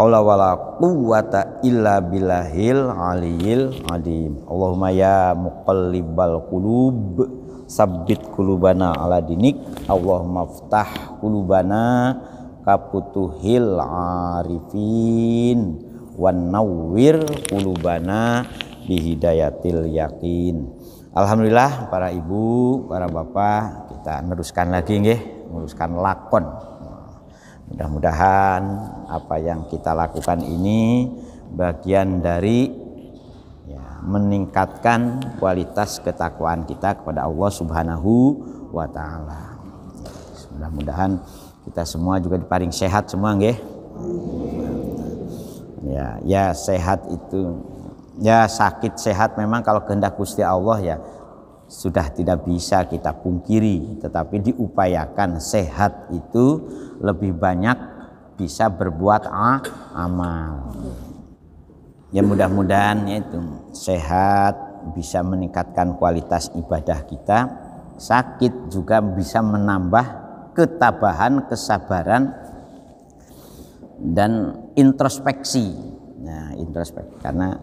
haula wala quwwata illa billahil aliyil adim. Allahumma ya muqallibal qulub sabbit qulubana ala dinik. Allahumma ftah qulubana kaputuhil arifin wan nawwir qulubana bihidayatil yakin. Alhamdulillah para ibu, para bapak, kita meneruskan lagi nggih, meneruskan lakon. Mudah-mudahan apa yang kita lakukan ini bagian dari ya, meningkatkan kualitas ketakwaan kita kepada Allah Subhanahu wa taala. Mudah-mudahan kita semua juga diparing sehat semua nggih ya ya sehat itu ya sakit sehat memang kalau kehendak Gusti Allah ya sudah tidak bisa kita pungkiri tetapi diupayakan sehat itu lebih banyak bisa berbuat ah, amal ya mudah-mudahan ya itu sehat bisa meningkatkan kualitas ibadah kita sakit juga bisa menambah ketabahan, kesabaran dan introspeksi. Nah, introspeksi karena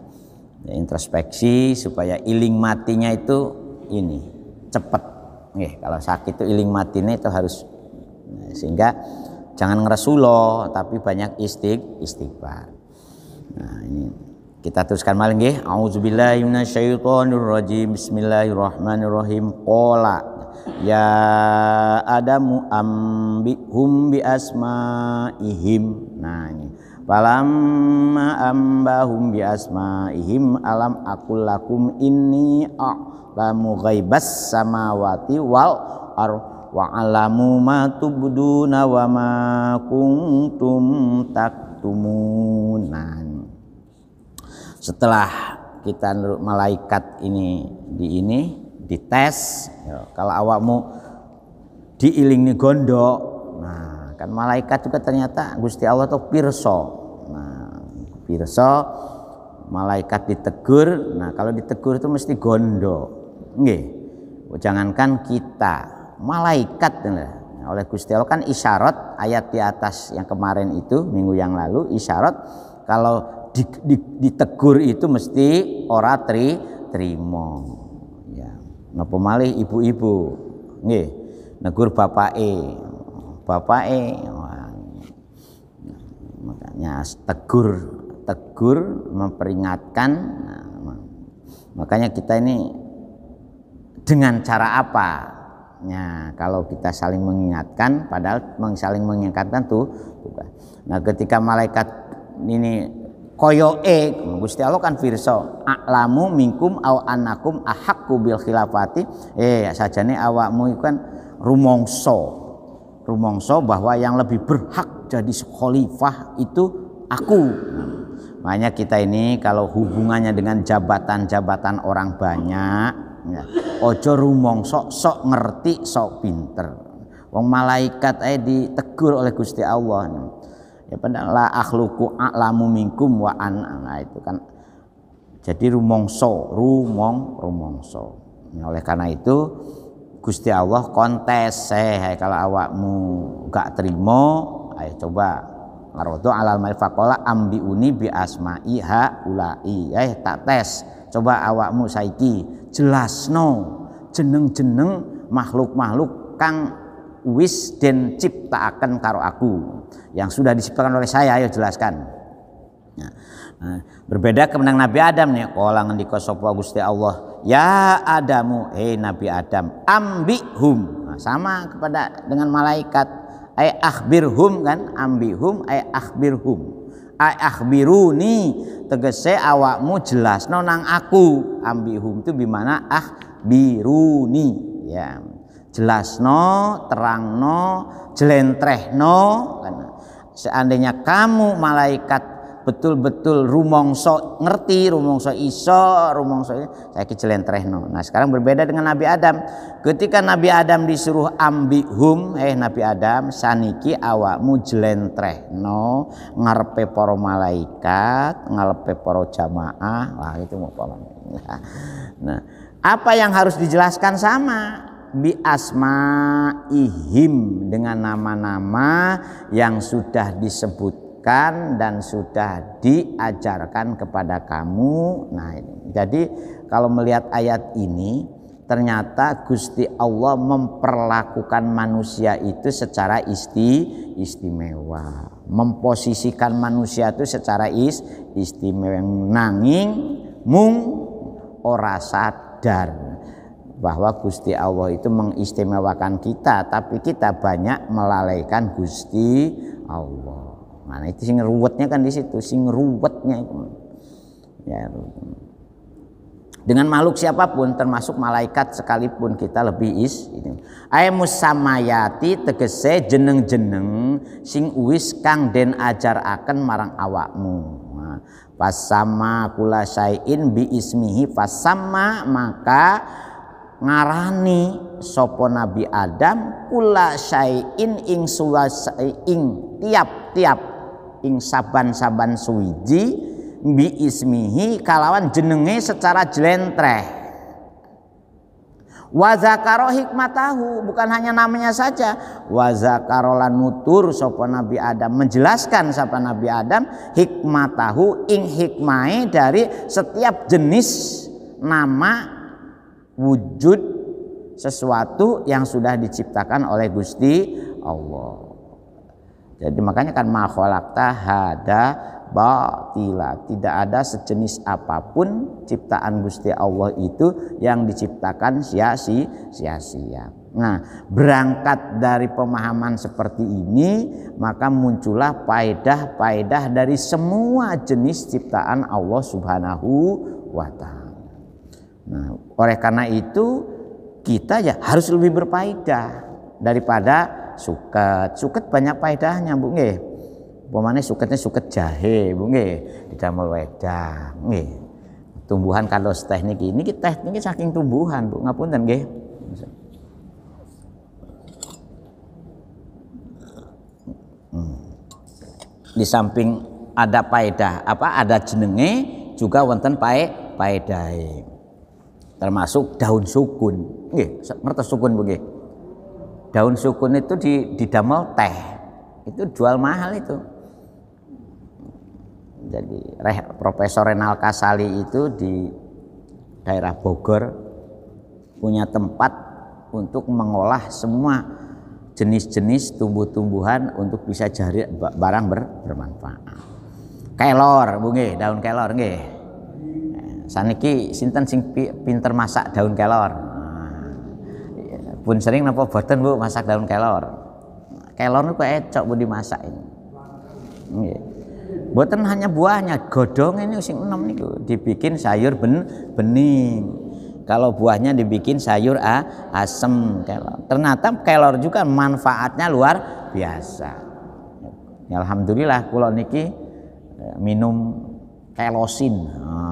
ya, introspeksi supaya iling matinya itu ini cepat. Nih, kalau sakit itu iling matinya itu harus nah, sehingga jangan ngeresulo tapi banyak istig istighfar. Nah, ini kita teruskan maling nggih. Auzubillahi minasyaitonirrajim. Bismillahirrahmanirrahim. Qala ya adamu ambihum bi asmaihim nah ini. Falamma ambahum bi asmaihim alam akul lakum inni a'lamu ghaibas samawati wal ar wa alamu ma tubduna wa ma kuntum taktumun. Nah setelah kita malaikat ini di ini dites ya, kalau awakmu diilingi gondok nah kan malaikat juga ternyata Gusti Allah tuh pirso nah pirso malaikat ditegur nah kalau ditegur itu mesti gondok. Nggih jangankan kita malaikat nah, oleh Gusti Allah kan isyarat ayat di atas yang kemarin itu minggu yang lalu isyarat kalau ditegur itu mesti ora tri trimo napa malih ibu-ibu? Nggih. Negur bapake. Bapake makanya tegur tegur memperingatkan nah, makanya kita ini dengan cara apa? Ya kalau kita saling mengingatkan padahal saling mengingatkan tuh nah ketika malaikat ini koyo e Gusti Allah kan firso aklamu minkum au anakum ahakku bil khilafati. Eh sajane awakmu itu kan rumongso rumongso bahwa yang lebih berhak jadi khalifah itu aku. Makanya kita ini kalau hubungannya dengan jabatan-jabatan orang banyak ya, ojo rumongso sok ngerti sok pinter. Wong malaikat eh ditegur oleh Gusti Allah ya padahal la akhluku a'lamu minkum wa an nah itu kan jadi rumongso rumong rumongso. Nah, oleh karena itu Gusti Allah kontes eh kalau awakmu gak terima ayo coba. Ngarodo alal mal faqala ambiuni bi asma'i ha ulai eh tak tes. Coba awakmu saiki jelasno jeneng-jeneng makhluk-makhluk kang wis den ciptakan karo aku yang sudah diciptakan oleh saya ayo jelaskan. Nah, nah, berbeda kemenang Nabi Adam nih kolang di sapa Gusti Allah. Ya Adamu hei Nabi Adam ambihum. Nah, sama kepada dengan malaikat. Ay akhbirhum kan ambihum ay akhbirhum. Ay akhbiruni tegese awakmu jelas nang aku. Ambihum itu bimana? Akhbiruni. Ya jelasno, terangno, jelentrehno. Seandainya kamu malaikat betul-betul rumongso ngerti, rumongso iso, rumongso saya no. Nah sekarang berbeda dengan Nabi Adam. Ketika Nabi Adam disuruh hum, eh Nabi Adam saniki awakmu no, ngarepe para malaikat, ngarepe para jamaah. Wah itu mau Nah, apa yang harus dijelaskan sama? Bi ihim dengan nama-nama yang sudah disebut diajarkan dan sudah diajarkan kepada kamu. Nah, jadi kalau melihat ayat ini ternyata Gusti Allah memperlakukan manusia itu secara isti istimewa, memposisikan manusia itu secara is istimewa. Nanging mung ora sadar bahwa Gusti Allah itu mengistimewakan kita tapi kita banyak melalaikan Gusti Allah. Mana itu sing ruwetnya kan di situ, sing ruwetnya itu. Ya. Dengan makhluk siapa pun termasuk malaikat sekalipun kita lebih is ini. Ay musamayati tegese jeneng-jeneng sing uwis kang den ajar akan marang awakmu. Nah, pasama kula syai'in bi ismihi pasama maka ngarani sopo Nabi Adam kula syai'in ing ing tiap-tiap ing saban-saban suwiji bi ismihi kalawan jenenge secara jelentreh Wazakaro hikmatahu bukan hanya namanya saja. Wazakaro lan nutur Nabi Adam menjelaskan sapa Nabi Adam hikmatahu ing hikmai dari setiap jenis nama wujud sesuatu yang sudah diciptakan oleh Gusti Allah. Jadi makanya kan makhlukta hada batila. Tidak ada sejenis apa pun ciptaan Gusti Allah itu yang diciptakan sia-sia. Nah, berangkat dari pemahaman seperti ini, maka muncullah paedah-paedah dari semua jenis ciptaan Allah Subhanahu wa taala. Nah, oleh karena itu kita ya harus lebih berfaedah daripada suket. Suket banyak faedahnya, Bu nggih. Umpamane suketnya suket jahe, Bu nggih, didamel wedang, nggih. Tumbuhan kalau teknik ini kita teknik saking tumbuhan, Bu. Ngapunten nggih. Hmm. Di samping ada paedah, apa ada jenenge juga wonten pae paedahe. Termasuk daun sukun. Nggih, ngertos sukun nggih? daun sukun itu di didamel teh itu jual mahal itu jadi Profesor Renal Kasali itu di daerah Bogor punya tempat untuk mengolah semua jenis-jenis tumbuh-tumbuhan untuk bisa cari barang ber, bermanfaat. Kelor, bunge, daun kelor nggih. Saniki sinten sing pinter masak daun kelor? pun sering napa boten Bu masak daun kelor. Kelor niku ecok Bu dimasak ini. Nggih. Boten hanya buahnya, godong ini sing enam niku dibikin sayur ben bening. Kalau buahnya dibikin sayur a, asem kelor. Ternyata kelor juga manfaatnya luar biasa. Ya, Alhamdulillah kula niki eh, minum kelosin. Nah,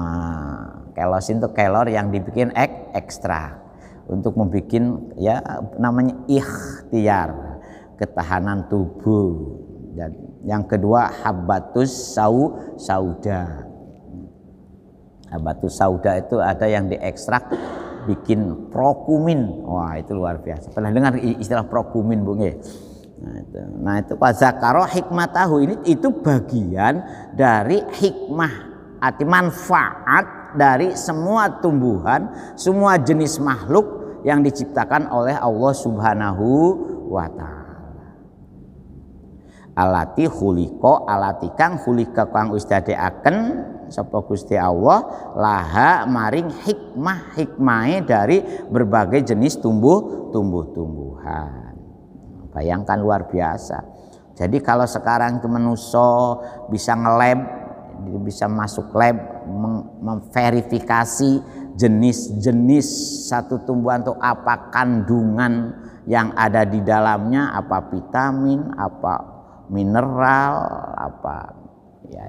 kelosin itu kelor yang dibikin ek, ekstra. Untuk membuat ya namanya ikhtiar ketahanan tubuh. Dan yang kedua habatus sau sauda. Habatus sauda itu ada yang diekstrak bikin prokumin. Wah itu luar biasa. Pernah dengar istilah prokumin bu nge? Nah itu, nah itu zakaro hikmatahu. Ini itu bagian dari hikmah arti manfaat dari semua tumbuhan, semua jenis makhluk yang diciptakan oleh Allah Subhanahu wa taala. Alati huliko alati kang hulika kang akan sapa Gusti Allah laha maring hikmah hikmah dari berbagai jenis tumbuh tumbuh-tumbuhan. Bayangkan luar biasa. Jadi kalau sekarang ke menuso bisa ngelab bisa masuk lab memverifikasi jenis-jenis satu tumbuhan itu apa kandungan yang ada di dalamnya, apa vitamin, apa mineral, apa ya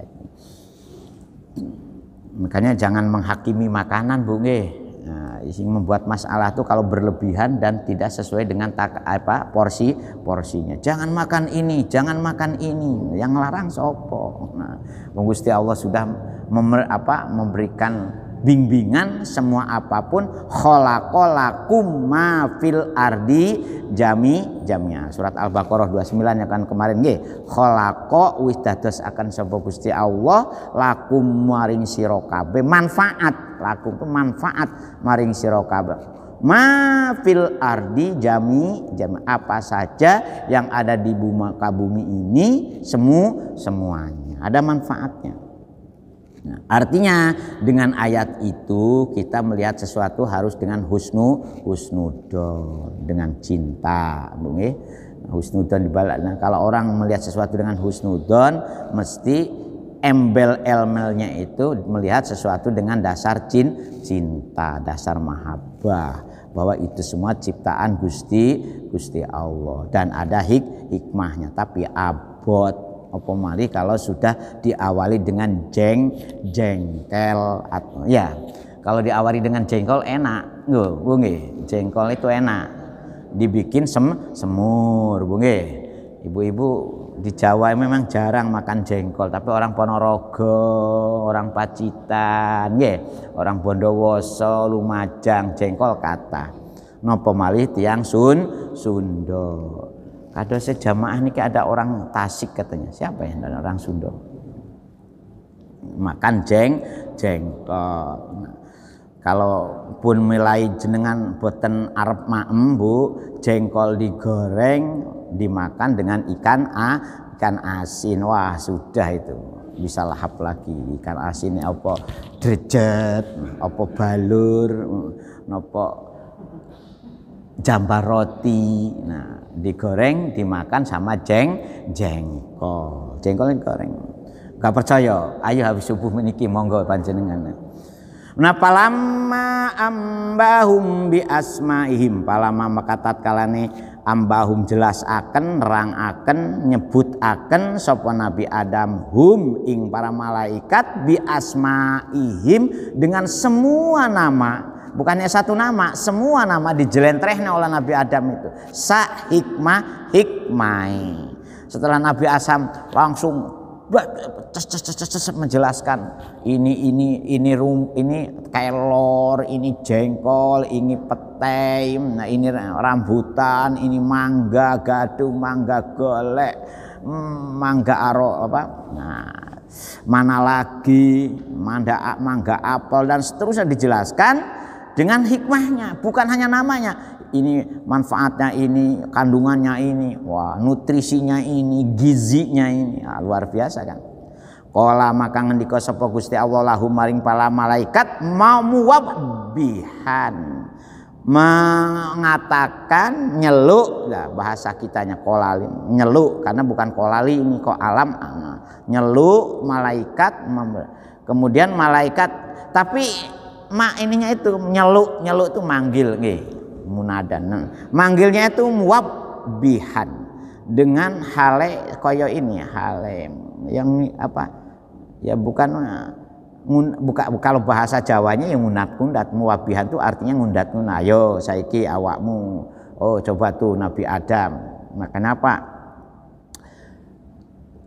makanya jangan menghakimi makanan bu nggih Nah, membuat masalah itu kalau berlebihan dan tidak sesuai dengan tak, apa porsi porsinya. Jangan makan ini, jangan makan ini. Yang larang sopo. Nah, Gusti Allah sudah memer, apa, memberikan bimbingan semua apa pun khalaqalakum ma fil ardi jami jamnya. Surat al-baqarah 29 yang kan kemarin nggih. Khalaqa wis dados akan sapa Gusti Allah lakum maring sira kabeh. Manfaat lakum itu manfaat maring sira kabeh. Ma fil ardi jami jami apa saja yang ada di bumi bumi ini semu semuanya. Ada manfaatnya Nah, artinya dengan ayat itu kita melihat sesuatu harus dengan husnu husnudon dengan cinta, bungi. Husnudon dibalik. Nah, kalau orang melihat sesuatu dengan husnudon mesti embel elmelnya itu melihat sesuatu dengan dasar cin, cinta, dasar mahabbah bahwa itu semua ciptaan Gusti Gusti Allah dan ada hik hikmahnya tapi abot apa mari kalau sudah diawali dengan jeng jengkel atau ya. Kalau diawali dengan jengkol enak. Nggih. Jengkol itu enak. Dibikin sem semur bu ibu-ibu di Jawa memang jarang makan jengkol tapi orang Ponorogo orang Pacitan ya orang Bondowoso Lumajang jengkol kata. Nopo malih tiang sun Sundo ada sejamaah ini ada orang Tasik katanya. Siapa ya? Dan orang Sunda. Makan jeng jengkol. Nah, kalau pun mulai jenengan boten arep maem Bu, jengkol digoreng dimakan dengan ikan a ikan asin. Wah, sudah itu bisa lahap lagi ikan asin apa derjet apa balur apa jambar roti. Nah, digoreng, dimakan sama jeng jengkol. Jengkol goreng. Gak percaya? Ayo habis subuh meniki monggo panjenengan. Nah palama ambahum bi asmaihim palama makatat kalane ambahum jelas akan rang akan nyebut akan sopo Nabi Adam hum ing para malaikat bi asmaihim dengan semua nama bukannya satu nama semua nama dijelentrehnya oleh Nabi Adam itu. Sa hikmah hikmai. Setelah Nabi Asam langsung menjelaskan ini ini ini rum ini kelor ini jengkol ini petai nah ini rambutan ini mangga gadung mangga golek hmm, mangga aro apa nah mana lagi mangga mangga apel dan seterusnya dijelaskan dengan hikmahnya, bukan hanya namanya. Ini manfaatnya ini, kandungannya ini, wah nutrisinya ini, gizinya ini, nah, luar biasa kan. Kala maka ngendika sapa Gusti Allah lahu maring para malaikat mau muwabbihan mengatakan nyeluk bahasa kitanya kolali nyeluk karena bukan kolali ini kok alam nyeluk malaikat kemudian malaikat tapi mak ininya itu nyeluk nyeluk itu manggil nggih munadan nah, manggilnya itu muab bihan dengan hale koyo ini hale yang apa? Ya bukan buka kalau bahasa Jawanya yang ngundat kundat muwabihan itu artinya ngundat ngundat. Ayo saiki awakmu. Oh coba tuh Nabi Adam. Nah kenapa?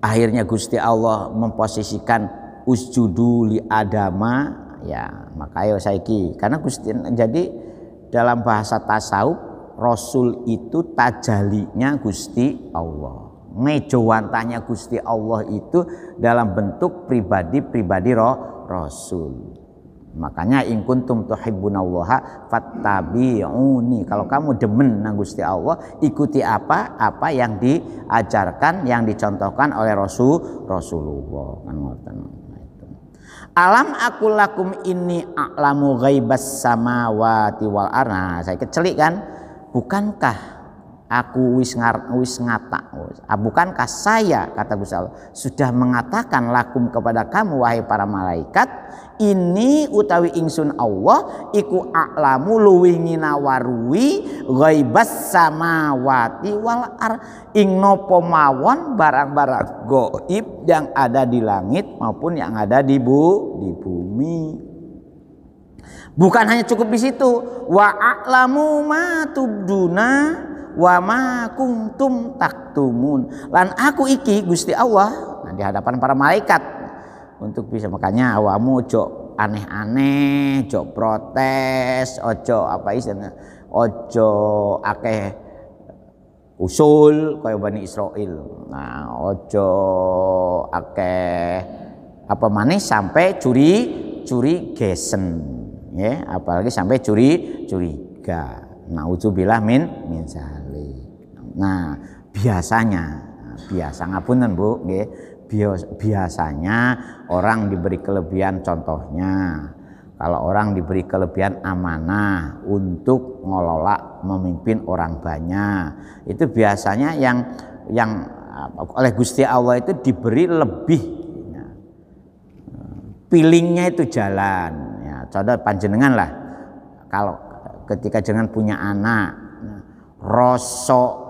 Akhirnya Gusti Allah memposisikan usjudu li adama ya maka ayo saiki. Karena Gusti jadi dalam bahasa tasawuf Rasul itu tajalinya Gusti Allah. Mejawantanya Gusti Allah itu dalam bentuk pribadi-pribadi roh Rasul. Makanya in kuntum tuhibbunallaha fattabi'uni. Kalau kamu demen nang Gusti Allah ikuti apa apa yang diajarkan yang dicontohkan oleh Rasul Rasulullah. Kan ngoten Alam aku lakum ini a'lamu ghaibas samawati wal arna. Saya kecelik kan? Bukankah aku wis ngar, wis ngata ah, bukankah saya kata Gusti Allah sudah mengatakan lakum kepada kamu wahai para malaikat ini utawi ingsun Allah iku a'lamu luwih nginawarui ghaibas samawati wal ar. Ing nopo mawon barang-barang goib yang ada di langit maupun yang ada di bu di bumi. Bukan hanya cukup di situ. Wa a'lamu ma tubduna wa ma kuntum taktumun. Lan aku iki Gusti Allah nah, di hadapan para malaikat untuk bisa makanya awamu ojo aneh-aneh ojo protes ojo apa istilahnya ojo akeh usul kaya Bani Israel nah ojo akeh apa manis sampai curi curi gesen ya apalagi sampai curi curiga. Nauzubillah min min zalik. Nah, biasanya biasa ngapunten Bu nggih. Biasanya orang diberi kelebihan contohnya kalau orang diberi kelebihan amanah untuk ngelola memimpin orang banyak itu biasanya yang yang oleh Gusti Allah itu diberi lebih ya. pilingnya itu jalan ya contoh panjenengan lah kalau ketika jangan punya anak rosok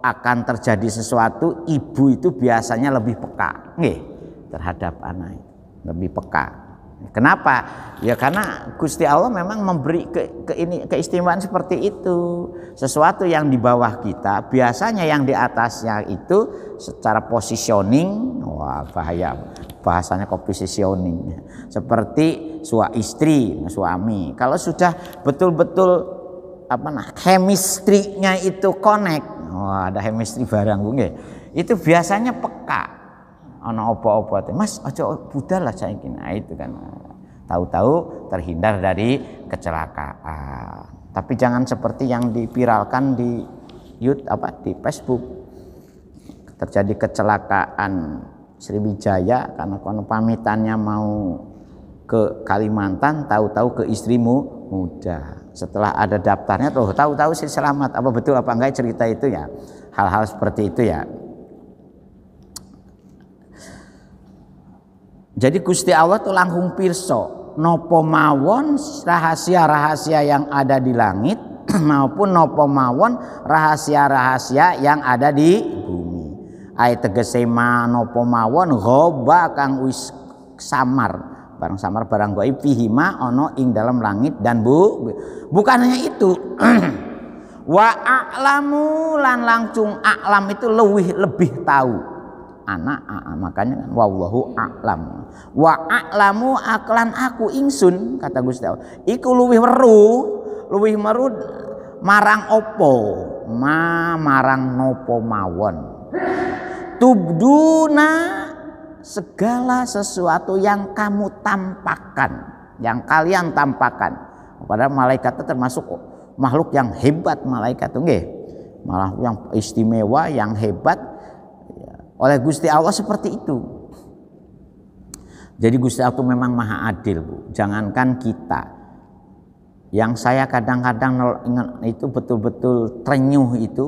akan terjadi sesuatu ibu itu biasanya lebih peka nih terhadap anak lebih peka Kenapa? Ya karena Gusti Allah memang memberi ke, ke ini keistimewaan seperti itu. Sesuatu yang di bawah kita, biasanya yang di atasnya itu secara positioning, wah bahaya. Bahasanya kok positioning. Seperti sua istri, suami. Kalau sudah betul-betul apa nah chemistry-nya itu connect. Wah, ada chemistry barang gue. Itu biasanya peka. Ana apa-apa Mas aja budal lah saiki. Nah itu kan. Tahu-tahu terhindar dari kecelakaan. Tapi jangan seperti yang dipiralkan di YouTube apa di Facebook. Terjadi kecelakaan Sriwijaya karena kono pamitannya mau ke Kalimantan tahu-tahu ke istrimu muda setelah ada daftarnya tuh tahu-tahu sih selamat. Apa betul apa enggak cerita itu ya? Hal-hal seperti itu ya. Jadi Gusti Allah tuh langsung pirso nopo mawon rahasia-rahasia yang ada di langit maupun nopo mawon rahasia-rahasia yang ada di bumi. Ayat tegese nopo mawon ghoba kang wis samar barang samar barang gaib fihima ono ing dalam langit dan bu bukan hanya itu. Wa a'lamu lan langsung a'lam itu lebih lebih tahu. Anak makanya kan wallahu a'lam. Wa a'lamu aklan aku ingsun kata Gusti Allah. Iku luwih weru luwih meru marang opo? Ma marang nopo mawon? Tubduna segala sesuatu yang kamu tampakkan yang kalian tampakkan padahal malaikat itu termasuk makhluk yang hebat malaikat itu nggih malah yang istimewa yang hebat oleh Gusti Allah seperti itu. Jadi Gusti Allah itu memang maha adil, Bu. Jangankan kita. Yang saya kadang-kadang itu betul-betul terenyuh itu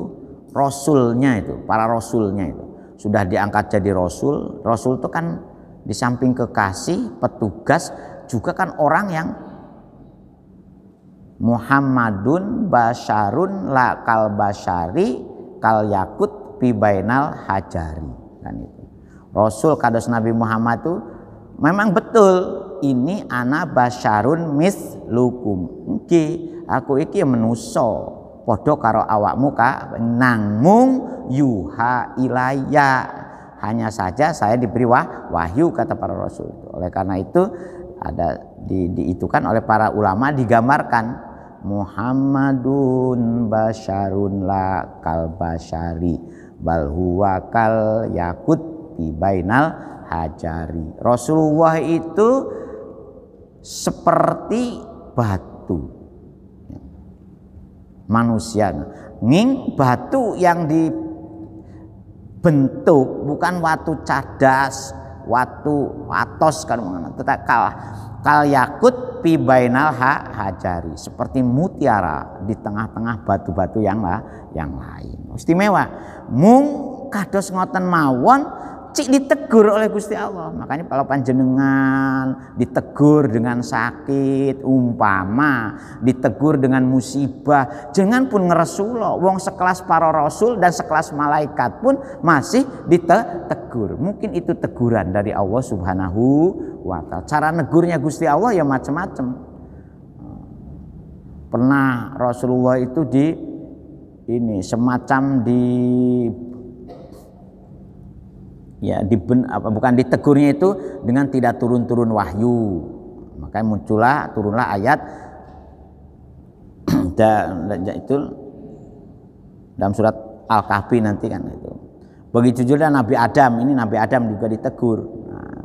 rasulnya itu, para rasulnya itu. Sudah diangkat jadi rasul. Rasul itu kan di samping kekasih, petugas juga kan orang yang Muhammadun basyarun la kal basyari kal yakut pibainal hajari kan itu. Rasul kados Nabi Muhammad itu memang betul ini anak basyarun mislukum. Oke, aku iki menuso podo karo awakmu ka nangmung yuha ilaya hanya saja saya diberi wah, wahyu kata para rasul itu. Oleh karena itu ada di, diitukan oleh para ulama digambarkan Muhammadun basyarun la kal basyari bal huwa kal yakut di bainal hajari. Rasulullah itu seperti batu. Manusia. Nging batu yang dibentuk bukan watu cadas, watu atos kan tetapi kalah. Kal yakut pi bainal ha hajari seperti mutiara di tengah-tengah batu-batu yang lah yang lain. Istimewa. Mung kados ngoten mawon cik ditegur oleh Gusti Allah. Makanya kalau panjenengan ditegur dengan sakit, umpama ditegur dengan musibah, jangan pun ngeresulo. Wong sekelas para rasul dan sekelas malaikat pun masih ditegur. Mungkin itu teguran dari Allah Subhanahu wa taala. Cara negurnya Gusti Allah ya macam-macam. Pernah Rasulullah itu di ini semacam di ya diben, apa, bukan ditegurnya itu dengan tidak turun-turun wahyu. Makanya muncullah turunlah ayat dan itu dalam surat Al-Kahfi nanti kan itu. Begitu juga Nabi Adam ini Nabi Adam juga ditegur. Nah,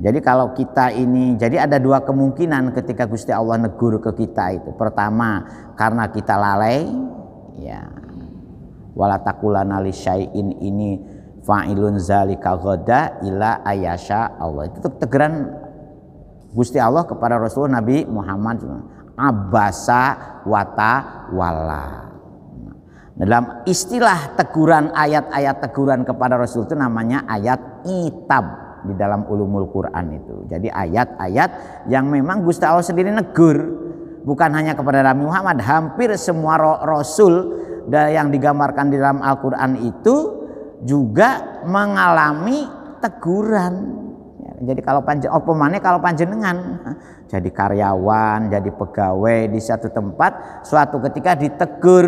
jadi kalau kita ini jadi ada dua kemungkinan ketika Gusti Allah negur ke kita itu. Pertama karena kita lalai ya wala takulana ini fa'ilun zalika ghada ila ayasha Allah. Itu tegeran Gusti Allah kepada Rasul Nabi Muhammad abasa wata wala. Dalam istilah teguran ayat-ayat teguran kepada Rasul itu namanya ayat itab di dalam ulumul Quran itu. Jadi ayat-ayat yang memang Gusti Allah sendiri negur bukan hanya kepada Nabi Muhammad, hampir semua rasul yang digambarkan di dalam Al-Qur'an itu juga mengalami teguran. Ya, jadi kalau panjen, oh pemane kalau panjenengan jadi karyawan, jadi pegawai di satu tempat, suatu ketika ditegur,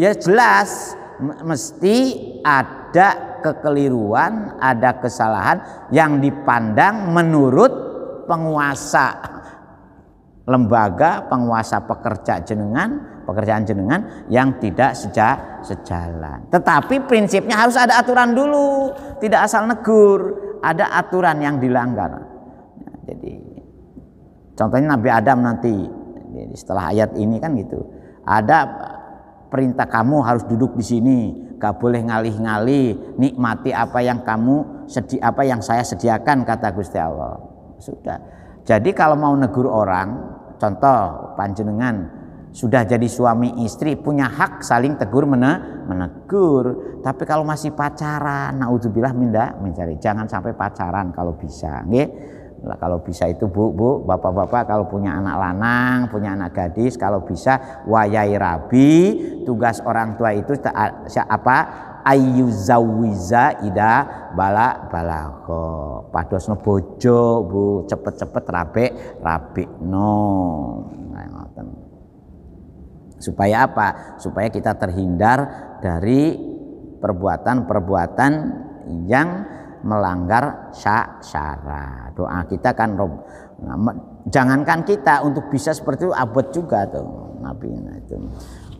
ya jelas mesti ada kekeliruan, ada kesalahan yang dipandang menurut penguasa lembaga, penguasa pekerja jenengan pekerjaan jenengan yang tidak seja, sejalan. Tetapi prinsipnya harus ada aturan dulu, tidak asal negur, ada aturan yang dilanggar. Nah, jadi contohnya Nabi Adam nanti setelah ayat ini kan gitu, ada perintah kamu harus duduk di sini, gak boleh ngalih-ngalih, nikmati apa yang kamu sedi apa yang saya sediakan kata Gusti Allah. Sudah. Jadi kalau mau negur orang, contoh panjenengan sudah jadi suami istri punya hak saling tegur menegur. Tapi kalau masih pacaran naudzubillah minda mencari. Jangan sampai pacaran kalau bisa nggih? Kalau bisa itu bu bu bapak-bapak kalau punya anak lanang punya anak gadis kalau bisa wayai rabi tugas orang tua itu apa ayu zawiza ida bala balako padosno bojo bu cepet-cepet rabe rabe no Supaya apa? Supaya kita terhindar dari perbuatan-perbuatan yang melanggar syara. Doa kita kan nah, jangankan kita untuk bisa seperti itu abad juga tuh Nabi nah, itu.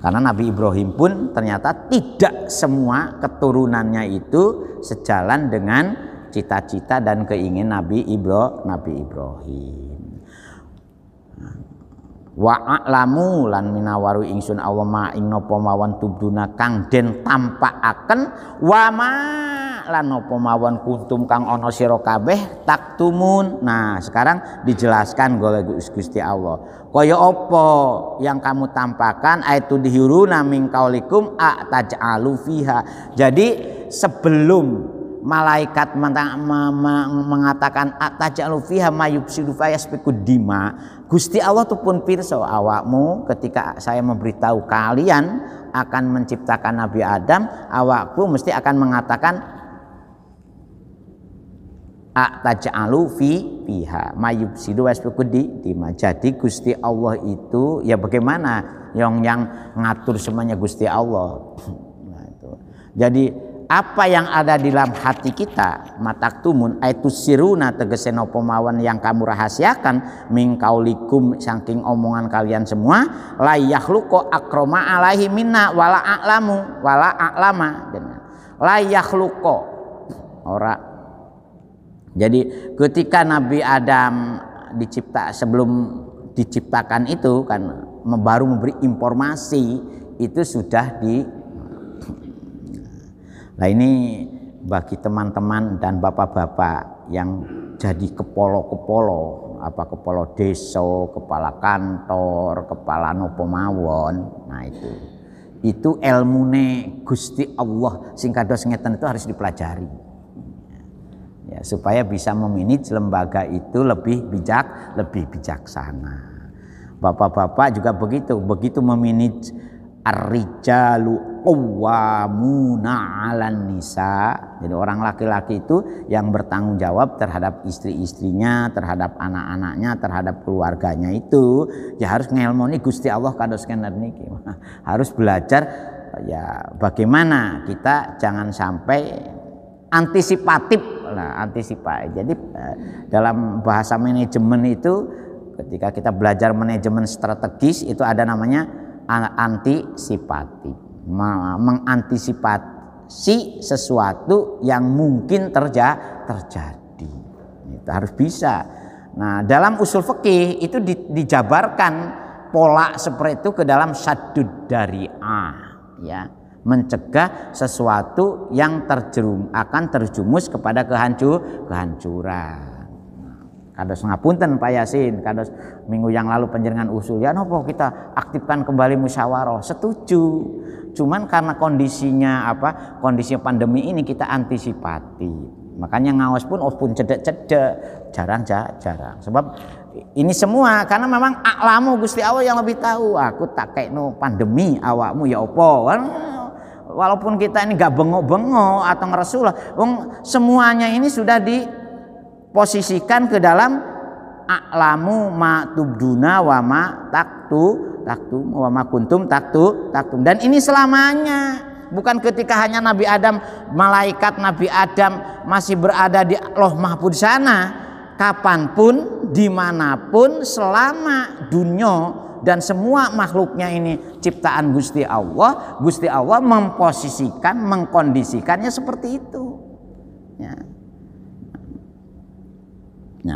Karena Nabi Ibrahim pun ternyata tidak semua keturunannya itu sejalan dengan cita-cita dan keinginan Nabi Ibro, Nabi Ibrahim wa a'lamu lan minawaru ingsun Allah ma ing napa mawon tubduna kang den tampakaken. Wa ma lan napa mawon kuntum kang ana sira kabeh taktumun. Nah sekarang dijelaskan oleh Gusti Allah. Kaya apa yang kamu tampakkan? Aitu dihiruna min kaulikum a taj'alu fiha. Jadi sebelum malaikat mengatakan atajalu fiha mayubsidu fayasfiku dima. Gusti Allah tuh pun pirsa awakmu ketika saya memberitahu kalian akan menciptakan Nabi Adam awakku mesti akan mengatakan atajalu fi fiha mayubsidu fayasfiku di dima. Jadi Gusti Allah itu ya bagaimana yang yang ngatur semuanya Gusti Allah? Nah, itu. jadi apa yang ada di dalam hati kita matak tumun aitu siruna tegeseno pemawan yang kamu rahasiakan mingkaulikum saking omongan kalian semua layakhluko akroma alaihi minna wala a'lamu wala a'lama. Dengan layakhluko ora. Jadi ketika Nabi Adam dicipta sebelum diciptakan itu kan baru memberi informasi itu sudah di Nah ini bagi teman-teman dan bapak-bapak yang jadi kepolo-kepolo apa kepala desa, kepala kantor, kepala nopo mawon. Nah itu. Itu ilmune Gusti Allah sing kados ngeten itu harus dipelajari. Ya, supaya bisa memanage lembaga itu lebih bijak, lebih bijaksana. Bapak-bapak juga begitu, begitu memanage Ar-rijalu qawwamuna 'alan nisa. Jadi orang laki-laki itu yang bertanggung jawab terhadap istri-istrinya, terhadap anak-anaknya, terhadap keluarganya itu ya harus ngelmoni Gusti Allah kados scanner niki. Harus belajar ya bagaimana kita jangan sampai antisipatif lah antisipatif. Jadi eh, dalam bahasa manajemen itu ketika kita belajar manajemen strategis itu ada namanya antisipatif mengantisipasi sesuatu yang mungkin terja terjadi. Itu harus bisa. Nah dalam usul fikih itu di, dijabarkan pola seperti itu ke dalam sadud dari a ya. Mencegah sesuatu yang terjerum akan terjumus kepada kehancur kehancuran kados ngapunten Pak Yasin. Kados minggu yang lalu penjaringan usul. Ya nopo kita aktifkan kembali musyawarah. Setuju. Cuman karena kondisinya apa kondisi pandemi ini kita antisipati. Makanya ngawas pun oh pun cedek-cedek jarang jarang. Sebab ini semua karena memang aklamu Gusti Allah yang lebih tahu. Aku tak kayak no pandemi awakmu ya opo kan walaupun kita ini gak bengok-bengok atau ngeresul wong semuanya ini sudah di posisikan ke dalam a'lamu ma tubduna wa ma taktu taktu wa ma kuntum taktu taktum. Dan ini selamanya. Bukan ketika hanya Nabi Adam malaikat Nabi Adam masih berada di loh mahfud sana. Kapan pun di mana pun selama dunia dan semua makhluknya ini ciptaan Gusti Allah Gusti Allah memposisikan mengkondisikannya seperti itu. Ya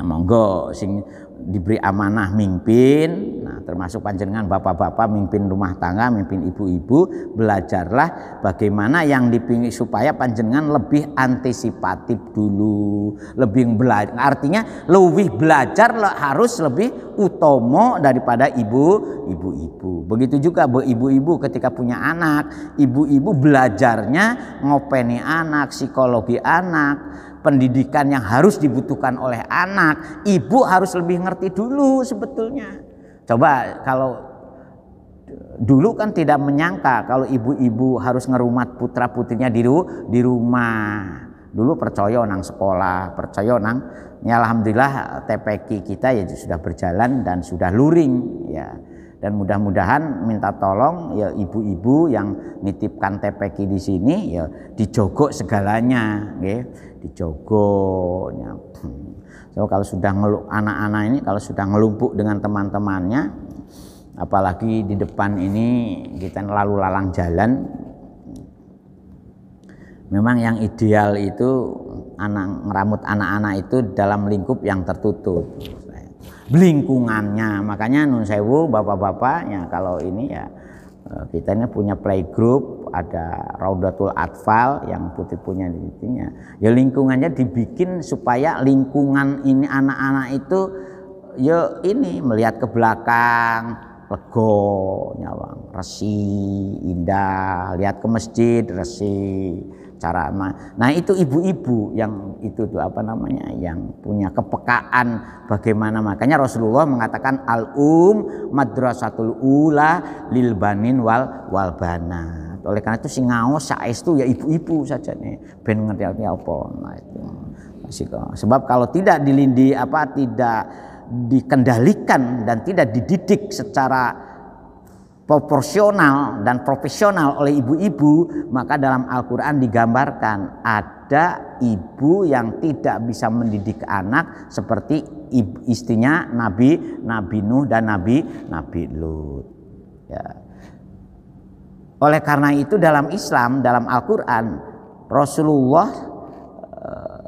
monggo sing diberi amanah mimpin, nah termasuk panjenengan bapak-bapak mimpin rumah tangga, mimpin ibu-ibu, belajarlah bagaimana yang dipingin supaya panjenengan lebih antisipatif dulu, lebih belajar. Artinya lebih belajar harus lebih utomo daripada ibu ibu-ibu. Begitu juga ibu-ibu ketika punya anak, ibu-ibu belajarnya ngopeni anak, psikologi anak, pendidikan yang harus dibutuhkan oleh anak, ibu harus lebih ngerti dulu sebetulnya. Coba kalau dulu kan tidak menyangka kalau ibu-ibu harus ngerumat putra putrinya di, di rumah. Dulu percaya nang sekolah, percaya nang ya alhamdulillah TPK kita ya sudah berjalan dan sudah luring ya dan mudah-mudahan minta tolong ya ibu-ibu yang nitipkan TPK di sini ya dijogok segalanya dijogoknya so kalau sudah ngeluk anak-anak ini kalau sudah ngelumpuk dengan teman-temannya apalagi di depan ini kita lalu lalang jalan memang yang ideal itu anak ngeramut anak-anak itu dalam lingkup yang tertutup. Lingkungannya makanya nun sewu bapak-bapaknya kalau ini ya kita ini punya playgroup ada Raudatul Atfal yang putih punya di sininya ya. Lingkungannya dibikin supaya lingkungan ini anak-anak itu ya ini melihat ke belakang lego nyawang resi indah lihat ke masjid resi cara nah itu ibu-ibu yang itu tuh apa namanya yang punya kepekaan bagaimana. Makanya Rasulullah mengatakan al um madrasatul ula lil banin wal wal bana oleh karena itu si ngaos itu ya ibu-ibu saja nih. Ben ngerti apa. Nah itu. Sebab kalau tidak dilindi apa tidak dikendalikan dan tidak dididik secara proporsional dan profesional oleh ibu-ibu, maka dalam Al-Quran digambarkan ada ibu yang tidak bisa mendidik anak seperti istrinya Nabi Nabi Nuh dan Nabi Nabi Lut. Ya. Oleh karena itu dalam Islam, dalam Al-Quran, Rasulullah uh,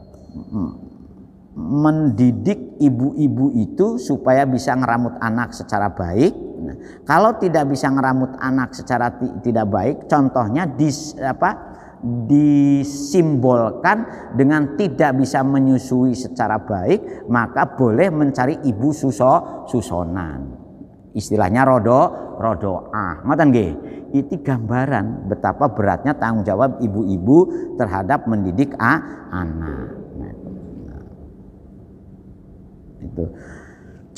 mendidik ibu-ibu itu supaya bisa ngeramut anak secara baik. Kalau tidak bisa ngeramut anak secara tidak baik, contohnya di apa disimbolkan dengan tidak bisa menyusui secara baik maka boleh mencari ibu suso susonan. Istilahnya rodo rodo ah. Ngoten nggih? Itu gambaran betapa beratnya tanggung jawab ibu-ibu terhadap mendidik a, anak nah, itu. Nah, itu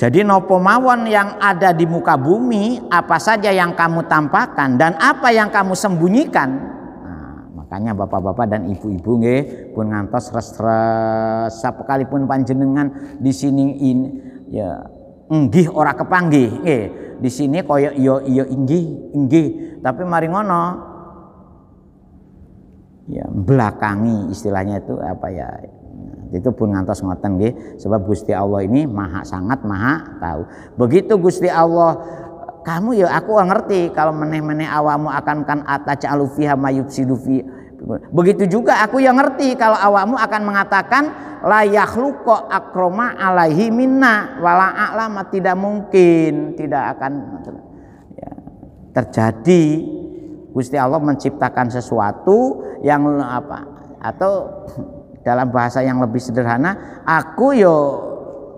jadi nopo mawon yang ada di muka bumi, apa saja yang kamu tampakkan dan apa yang kamu sembunyikan. Nah, makanya bapak-bapak dan ibu-ibu nggih pun ngantos res-res sekalipun panjenengan di sini ini ya enggih ora kepanggih nggih. Di sini koyo iyo iyo inggih inggih, tapi mari ngono ya belakangi istilahnya itu apa ya itu pun ngantos ngoten nggih. Sebab Gusti Allah ini maha sangat maha tahu. Begitu Gusti Allah kamu ya aku ngerti kalau meneh-meneh awakmu akan kan atajalu fiha mayufsidu fi begitu juga aku yang ngerti kalau awakmu akan mengatakan la yakhluqu akroma alaihi minna wala a'lama. Tidak mungkin tidak akan. Ya, terjadi Gusti Allah menciptakan sesuatu yang apa atau dalam bahasa yang lebih sederhana aku yo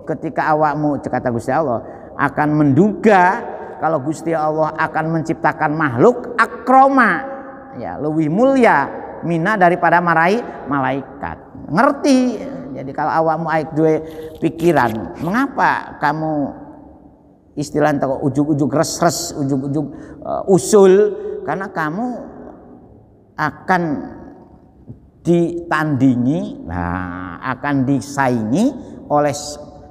ketika awakmu kata Gusti Allah akan menduga kalau Gusti Allah akan menciptakan makhluk akroma. Ya lebih mulia mina daripada marai malaikat. Ngerti? Jadi kalau awakmu aik dua pikiran mengapa kamu istilah ujuk-ujuk res-res ujuk-ujuk uh, usul? Karena kamu akan ditandingi nah akan disaingi oleh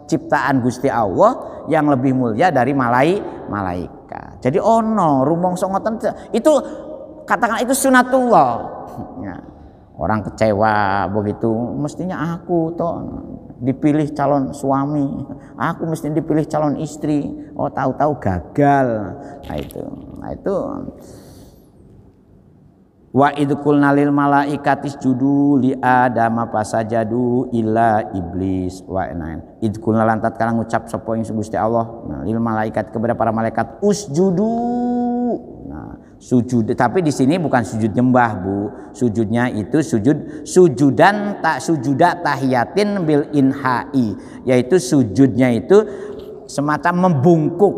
ciptaan Gusti Allah yang lebih mulia dari malai malaikat. Jadi ono rumong songoten itu katakan itu sunatullah. Ya. orang kecewa begitu mestinya aku toh dipilih calon suami aku mesti dipilih calon istri. Oh tahu-tahu gagal. Nah itu nah itu Wa idkul nalil malaikatis judu li adama pasajadu illa iblis wa enain. Idkul lantat kala ngucap sapa ing Gusti Allah nah, lil malaikat kepada para malaikat usjudu. Nah, sujud tapi di sini bukan sujud nyembah Bu. Sujudnya itu sujud sujudan tak sujuda tahiyatin bil inhai yaitu sujudnya itu semacam membungkuk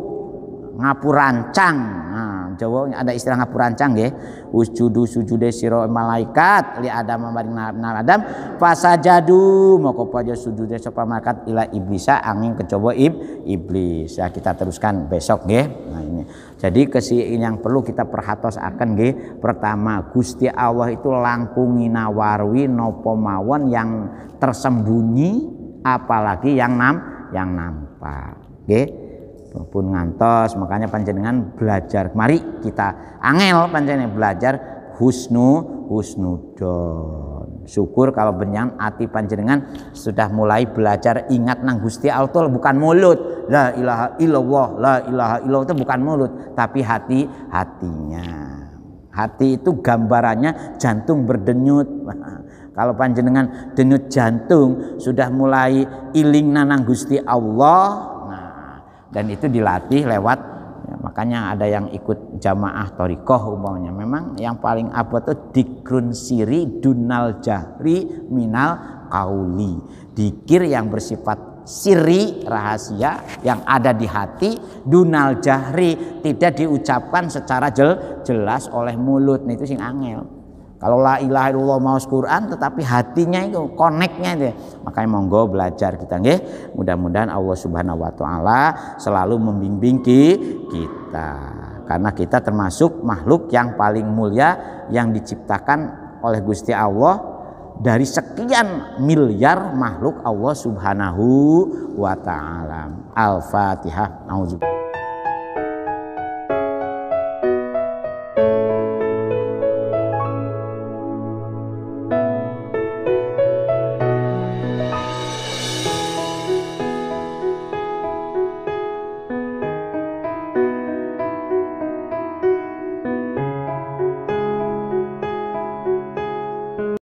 ngapurancang. Nah, Jawa ada istilah ngapurancang nggih. Usjudu sujude sira malaikat li Adam maring Adam fasajadu moko paja sujude sapa malaikat ila iblisa angin kecoba ib, iblis. Ya kita teruskan besok nggih. Nah ini. Jadi kesi yang perlu kita perhatos akan nggih. Pertama Gusti Allah itu langkungi nawarwi nopo mawon yang tersembunyi apalagi yang nam yang nampak. Nggih pun ngantos makanya panjenengan belajar. Mari kita angel panjenengan belajar husnu husnudon. Syukur kalau benyang hati panjenengan sudah mulai belajar ingat nang Gusti Allah bukan mulut. La ilaha illallah la ilaha illallah itu bukan mulut tapi hati hatinya. Hati itu gambarannya jantung berdenyut. Kalau panjenengan denyut jantung sudah mulai iling nanang Gusti Allah dan itu dilatih lewat ya, makanya ada yang ikut jamaah torikoh umumnya memang yang paling apa itu dikrun siri dunal jahri minal kauli. Dikir yang bersifat siri rahasia yang ada di hati dunal jahri tidak diucapkan secara jel, jelas oleh mulut. Nah, itu sing angel kalau la ilaha illallah mau Quran tetapi hatinya itu koneknya itu. Makanya monggo belajar kita nggih. Mudah-mudahan Allah Subhanahu wa taala selalu membimbing kita. Karena kita termasuk makhluk yang paling mulia yang diciptakan oleh Gusti Allah dari sekian miliar makhluk Allah Subhanahu wa taala. Al-Fatihah. Auzubillahi